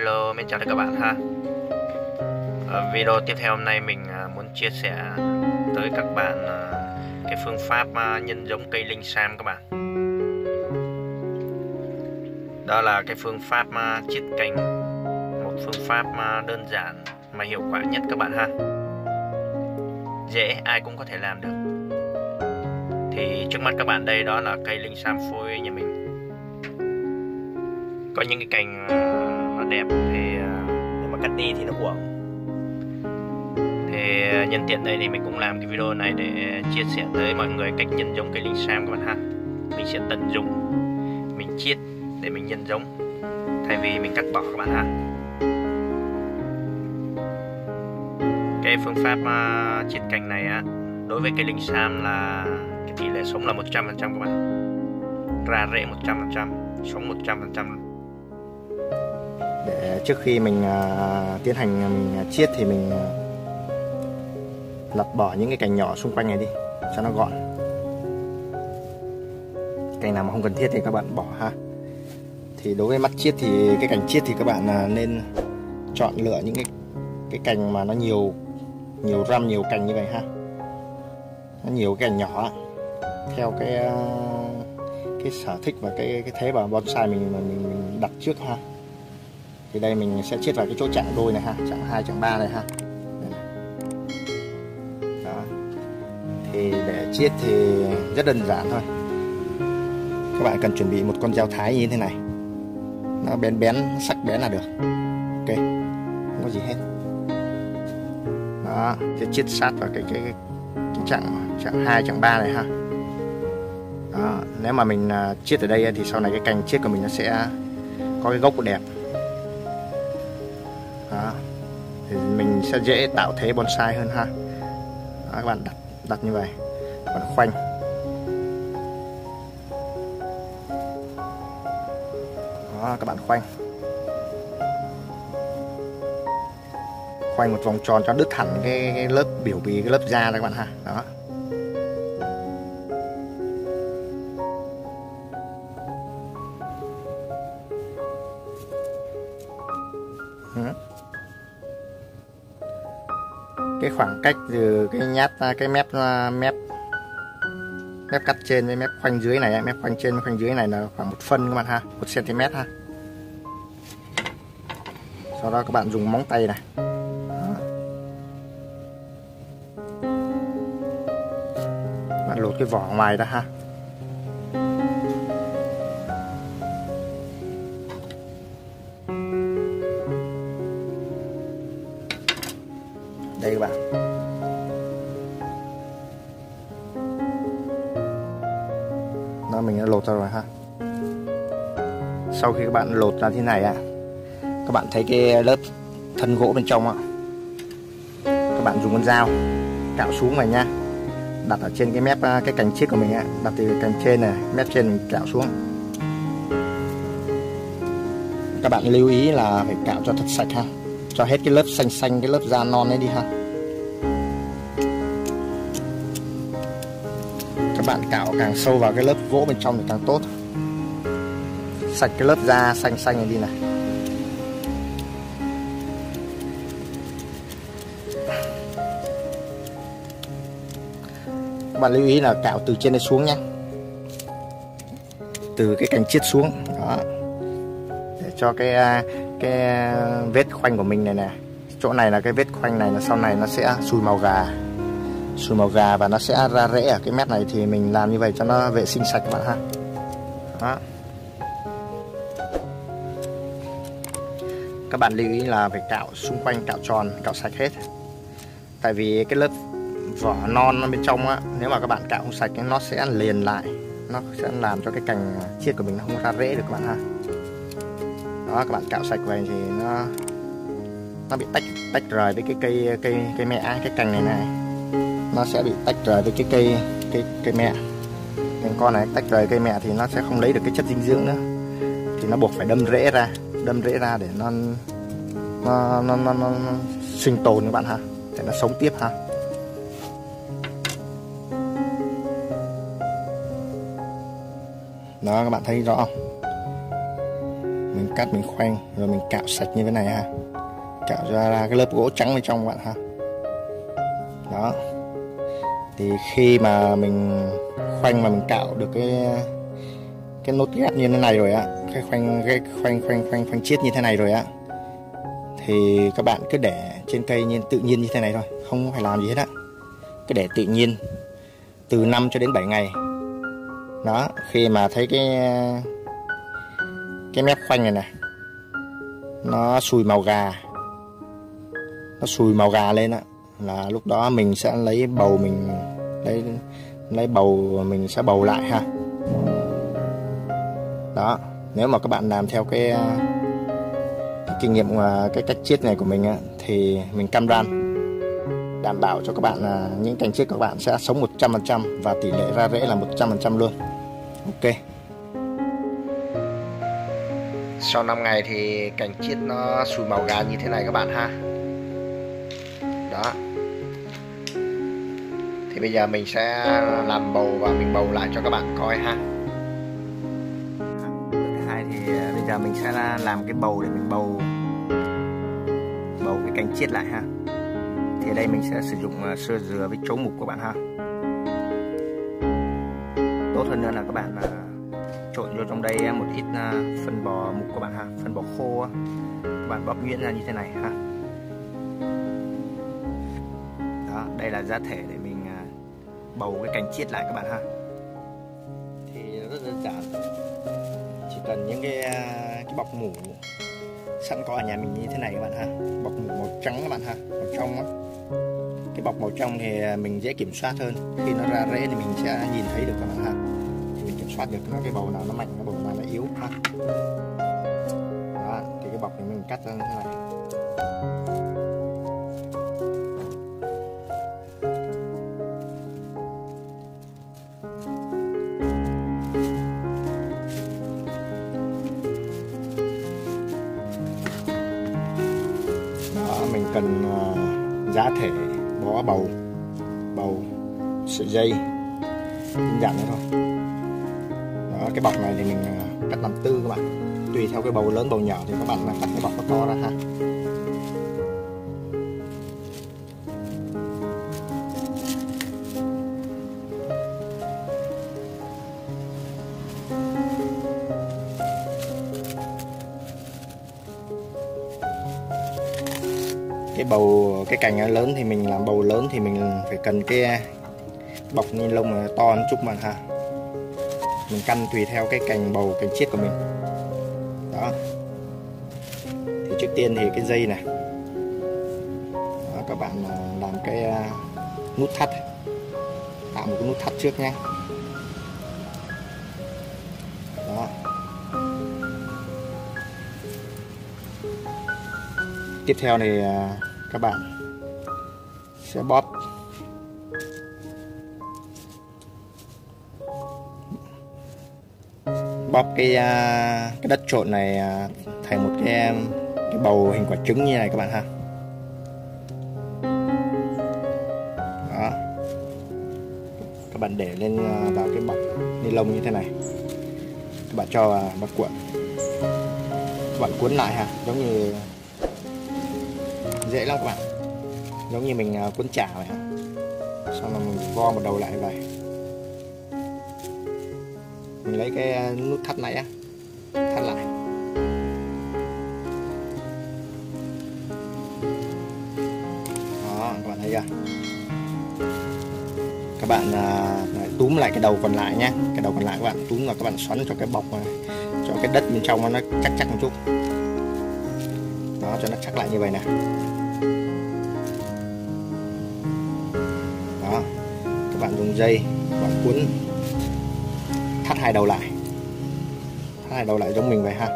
Hello, mình chào tất cả các bạn ha. Ở Video tiếp theo hôm nay mình à, muốn chia sẻ tới các bạn à, cái phương pháp à, nhân giống cây linh sam các bạn. Đó là cái phương pháp chiết cành Một phương pháp đơn giản mà hiệu quả nhất các bạn ha. Dễ, ai cũng có thể làm được. Thì trước mắt các bạn đây đó là cây linh sam phôi nhà mình. Có những cái cành đẹp thì à, nếu mà cắt đi thì nó uổng thì à, nhân tiện đây thì mình cũng làm cái video này để chia sẻ tới mọi người cách nhân giống cây linh sam các bạn ha. Mình sẽ tận dụng mình chiết để mình nhân giống thay vì mình cắt bỏ các bạn ha. Cái phương pháp uh, chiết cành này á đối với cây linh sam là cái tỷ lệ sống là 100% các bạn. Ra rễ 100% sống 100% để trước khi mình uh, tiến hành à, mình à, chiết thì mình uh, bỏ những cái cành nhỏ xung quanh này đi cho nó gọn. Cành nào mà không cần thiết thì các bạn bỏ ha. Thì đối với mắt chiết thì cái cành chiết thì các bạn nên chọn lựa những cái cái cành mà nó nhiều nhiều răm nhiều cành như vậy ha. Nó nhiều cái cành nhỏ theo cái cái sở thích và cái cái thế mà bonsai mình mình, mình đặt trước ha thì đây mình sẽ chiết vào cái chỗ chạm đôi này ha chạm hai chạm ba này ha. Đó. Thì để chiết thì rất đơn giản thôi. Các bạn cần chuẩn bị một con dao thái như thế này. Nó bén bén sắc bén là được. Ok không có gì hết. Đó sẽ chiết sát vào cái cái, cái, cái chặng chặng hai chặng ba này ha. Đó, nếu mà mình uh, chiết ở đây thì sau này cái cành chiết của mình nó sẽ có cái gốc đẹp đó. thì mình sẽ dễ tạo thế bonsai hơn ha. Đó, các bạn đặt đặt như vậy. Bạn khoanh. Đó các bạn khoanh. Khoanh một vòng tròn cho đứt hẳn cái, cái lớp biểu bì cái lớp da ra các bạn ha. Đó. Khoảng cách từ cái nhát à, cái mép à, mép mép cắt trên với mép khoanh dưới này mép khoanh trên khoanh dưới này là khoảng một phân các bạn ha, một cm ha. Sau đó các bạn dùng móng tay này. Bạn lột cái vỏ ngoài ra ha. Đây các bạn. Đó, mình đã lột ra rồi ha. Sau khi các bạn lột ra thế này à các bạn thấy cái lớp thân gỗ bên trong ạ các bạn dùng con dao cạo xuống này nha. Đặt ở trên cái mép à, cái cành chiếc của mình ạ đặt từ cành trên này, mép trên mình cạo xuống. Các bạn lưu ý là phải cạo cho thật sạch ha, cho hết cái lớp xanh xanh, cái lớp da non ấy đi ha. Bạn cạo càng sâu vào cái lớp gỗ bên trong thì càng tốt. Sạch cái lớp da xanh xanh này đi này. Các bạn lưu ý là cạo từ trên đây xuống nhé. Từ cái cành chiết xuống, đó. Để cho cái à, cái à, vết khoanh của mình này nè. Chỗ này là cái vết khoanh này, là sau này nó sẽ sùi màu gà sùi màu gà và nó sẽ ra rễ ở cái mét này thì mình làm như vậy cho nó vệ sinh sạch các bạn ha. Đó. các bạn lưu ý là phải cạo xung quanh cạo tròn, cạo sạch hết. Tại vì cái lớp vỏ non bên trong á, nếu mà các bạn cạo không sạch nó sẽ liền lại. Nó sẽ làm cho cái cành chiết của mình nó không ra rễ được các bạn ha. Đó, các bạn cạo sạch về thì nó nó bị tách tách rời với cái cây cây cây mẹ, cái cành này này nó sẽ bị tách rời với cái cây cây cây mẹ. Những con này tách rời cây mẹ thì nó sẽ không lấy được cái chất dinh dưỡng nữa. Thì nó buộc phải đâm rễ ra đâm rễ ra để nó nó nó, nó, nó, nó sinh tồn các bạn ha để nó sống tiếp ha. Đó các bạn thấy rõ không? Mình cắt mình khoanh rồi mình cạo sạch như thế này ha. Cạo ra cái lớp gỗ trắng bên trong bạn ha đó. Thì khi mà mình khoanh mà mình cạo được cái cái nốt ghép như thế này rồi á, cái khoanh cái khoanh khoanh khoanh khoanh chiết như thế này rồi á, thì các bạn cứ để trên cây nhiên, tự nhiên như thế này thôi, không phải làm gì hết á. Cứ để tự nhiên, từ 5 cho đến 7 ngày. Đó, khi mà thấy cái cái mép khoanh này này nó sùi màu gà, nó sùi màu gà lên á là lúc đó mình sẽ lấy bầu mình lấy lấy bầu mình sẽ bầu lại ha. Đó nếu mà các bạn làm theo cái, cái kinh nghiệm à, cái cách chiết này của mình á, thì mình cam đoan đảm bảo cho các bạn là những cành chiết của các bạn sẽ sống 100% và tỷ lệ ra rễ là 100% luôn. Ok. Sau 5 ngày thì cành chiết nó sùi màu gà như thế này các bạn ha đó. Thì bây giờ mình sẽ làm bầu và mình bầu lại cho các bạn coi ha. Bước thứ hai thì ờ, bây giờ mình sẽ làm cái bầu để mình bầu bầu cái cành chiết lại ha. Thì ở đây mình sẽ sử dụng ờ, sơ dừa với chấu mục các bạn ha. Tốt hơn nữa là các bạn ờ, trộn vô trong đây một ít phân bò mục các bạn ha. Phân bò khô các bạn bóp nhuyễn ra như thế này ha đó đây là giá thể để mình à, bầu cái cành chiết lại các bạn ha. Thì à, rất đơn giản. Chỉ cần những cái à, cái bọc mủ sẵn có ở nhà mình như thế này các bạn ha. Bọc mủ màu trắng các bạn ha, màu trong á. Cái bọc màu trong thì mình dễ kiểm soát hơn. Khi nó ra rễ thì mình sẽ nhìn thấy được các bạn ha. Thì mình kiểm soát được nó, cái bầu nào nó mạnh, cái bầu nào nó yếu ha. Đó, thì cái bọc này mình cắt ra như thế này. Cần ờ, giá thể bó bầu bầu sợi dây đơn giản thế thôi. Đó, cái bọc này thì mình ờ, cắt làm tư các bạn. Tùy theo cái bầu lớn bầu nhỏ thì các bạn cắt cái bọc nó to ra ha. Bầu cái cành lớn thì mình làm bầu lớn thì mình phải cần cái bọc ni lông to một chút mà ha. Mình căn tùy theo cái cành bầu cành chiết của mình. Đó. Thì trước tiên thì cái dây này. Đó, các bạn à, làm cái à, nút thắt. Tạo một cái nút thắt trước nhé đó. Tiếp theo thì à, các bạn sẽ bóp. Bóp cái à, cái đất trộn này à, thành một cái cái bầu hình quả trứng như này các bạn ha. Đó. Các bạn để lên à, vào cái bọc ni lông như thế này. Các bạn cho vào cuộn. Các bạn cuốn lại ha, giống như dễ lắm các bạn. Giống như mình à, cuốn chả vậy xong rồi mình vo một đầu lại vậy. Mình lấy cái à, nút thắt này á, thắt lại. Đó, các bạn thấy chưa? Các bạn à, túm lại cái đầu còn lại nhé cái đầu còn lại các bạn túm là các bạn xoắn cho cái bọc này cho cái đất bên trong nó chắc chắc một chút. Đó, cho nó chắc lại như vậy nè. Dùng dây và cuốn. Thắt hai đầu lại. Thắt hai đầu lại giống mình vậy ha.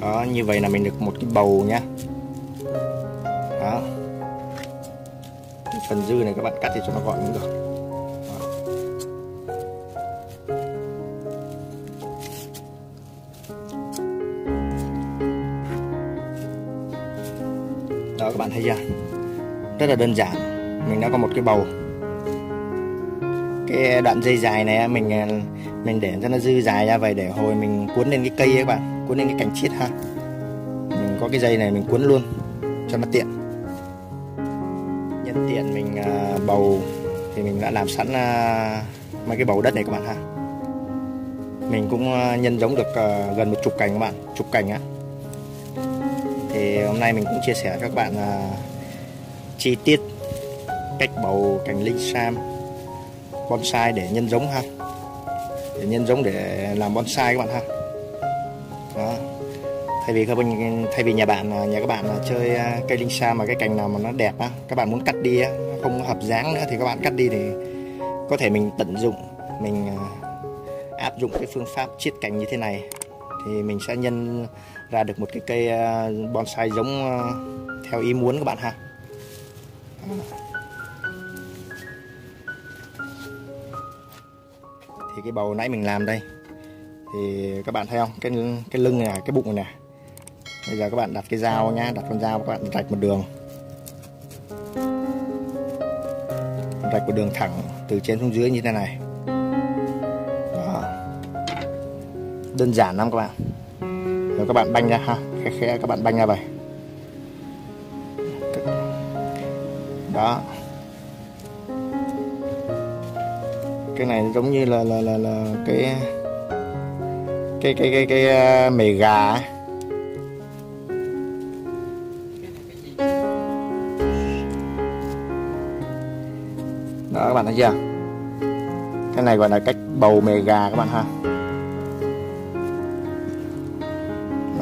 Đó, như vậy là mình được một cái bầu nhá. phần dư này các bạn cắt thì cho nó gọn cũng được. Đó. Các bạn thấy chưa? Rất là đơn giản. Mình đã có một cái bầu. Cái đoạn dây dài này mình à, mình để cho nó dư dài ra vậy để hồi mình cuốn lên cái cây ấy các bạn. Cuốn lên cái cành chiết ha. Mình có cái dây này mình cuốn luôn cho nó tiện tiện mình à, bầu. Thì mình đã làm sẵn à, mấy cái bầu đất này các bạn ha. Mình cũng à, nhân giống được gần một chục cành các bạn, chục cành á. Thì hôm nay mình cũng chia sẻ các bạn chi tiết cách bầu cành linh sam, bonsai để nhân giống ha. Để nhân giống để làm bonsai các bạn ha. Đó thay vì các bên thay vì nhà bạn à, nhà các bạn à, chơi à, cây linh sa mà cái cành nào mà nó đẹp á, các bạn muốn cắt đi á, không hợp dáng nữa thì các bạn cắt đi thì có thể mình tận dụng, mình áp dụng cái phương pháp chiết cành như thế này. Thì mình sẽ nhân ra được một cái cây bonsai giống theo ý muốn các bạn ha. Thì cái bầu nãy mình làm đây, thì các bạn thấy không? Cái cái lưng này, cái bụng này bây giờ các bạn đặt cái dao nhá đặt con dao các bạn rạch một đường. Rạch một đường thẳng từ trên xuống dưới như thế này. Đó. đơn giản lắm các bạn. Rồi các bạn banh ra ha khẽ khẽ các bạn banh ra vậy. Đó. Cái này giống như là là là, là cái cái cái cái cái, cái mề gà ấy. Chưa? Cái này gọi là cách bầu mề gà các bạn ha.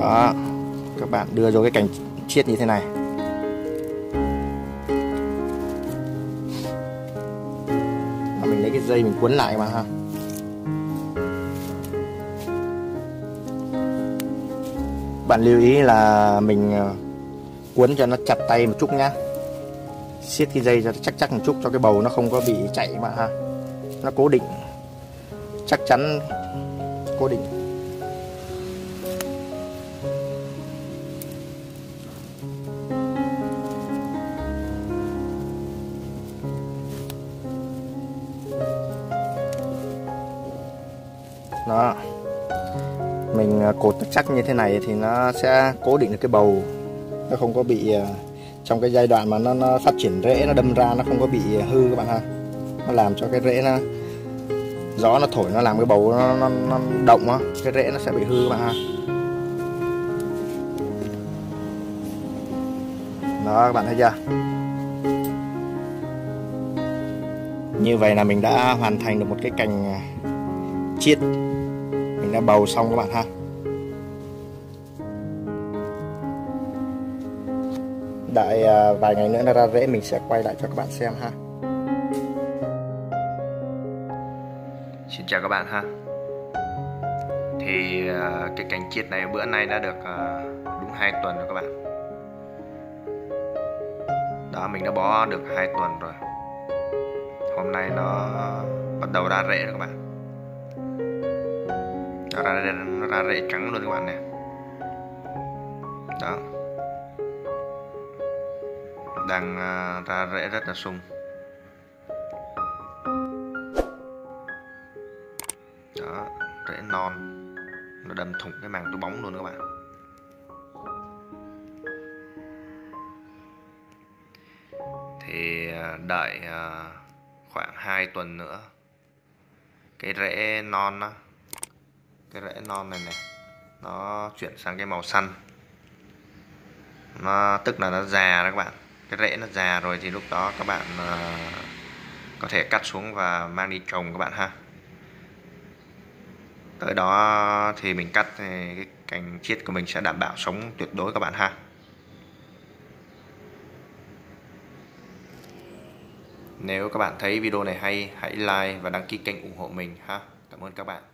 Đó, các bạn đưa vô cái cành chiết như thế này. Và mình lấy cái dây mình cuốn lại mà ha. Bạn lưu ý là mình ờ, cuốn cho nó chặt tay một chút nhá siết cái dây ra chắc chắc một chút cho cái bầu nó không có bị chạy mà ha. Nó cố định. Chắc chắn cố định. Đó. Mình à, cột chắc như thế này thì nó sẽ cố định được cái bầu. Nó không có bị à, trong cái giai đoạn mà nó, nó phát triển rễ nó đâm ra nó không có bị hư các bạn ha. Nó làm cho cái rễ nó gió nó thổi nó làm cái bầu nó, nó, nó động á cái rễ nó sẽ bị hư các bạn ha. Đó các bạn thấy chưa? Như vậy là mình đã hoàn thành được một cái cành à, chiết. Mình đã bầu xong các bạn ha. Đợi à, vài ngày nữa nó ra rễ mình sẽ quay lại cho các bạn xem ha. Xin chào các bạn ha. Thì à, cái cành chiết này bữa nay đã được à, đúng 2 tuần rồi các bạn. Đó mình đã bó được 2 tuần rồi. Hôm nay nó bắt đầu ra rễ rồi các bạn. Nó ra, nó ra rễ trắng luôn các bạn nè. Đó đang à, ra rễ rất là sung. Đó rễ non. Nó đâm thủng cái màng túi bóng luôn các bạn. Thì à, đợi à, khoảng 2 tuần nữa cái rễ non đó, cái rễ non này này nó chuyển sang cái màu xanh. Nó tức là nó già đó các bạn cái rễ nó già rồi thì lúc đó các bạn uh, có thể cắt xuống và mang đi trồng các bạn ha. Tới đó thì mình cắt thì cái cành chiết của mình sẽ đảm bảo sống tuyệt đối các bạn ha. Nếu các bạn thấy video này hay hãy like và đăng ký kênh ủng hộ mình ha. Cảm ơn các bạn.